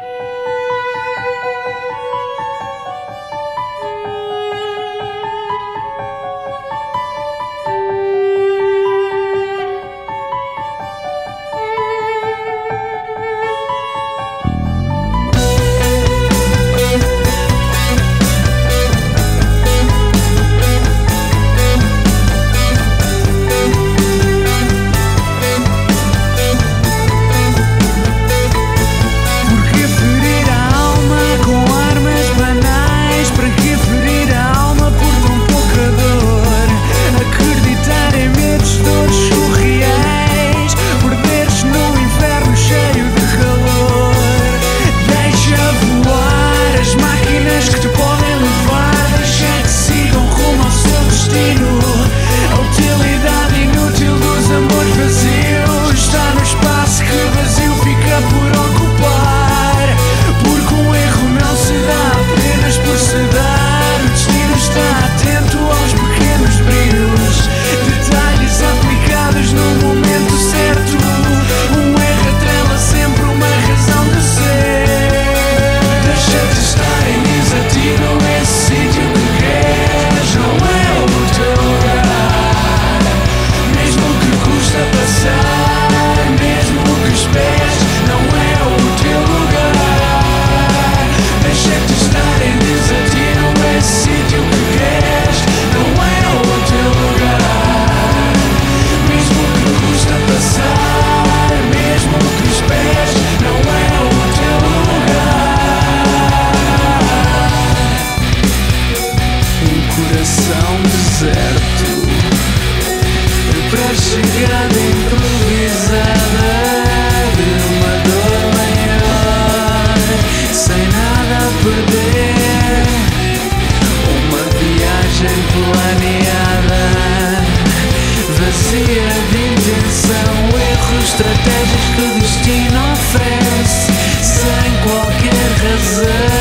you pra chegada improvisada de uma dor maior, sem nada a perder. Uma viagem planeada, vazia de intenção, erros, estratégicos que o destino oferece, sem qualquer razão.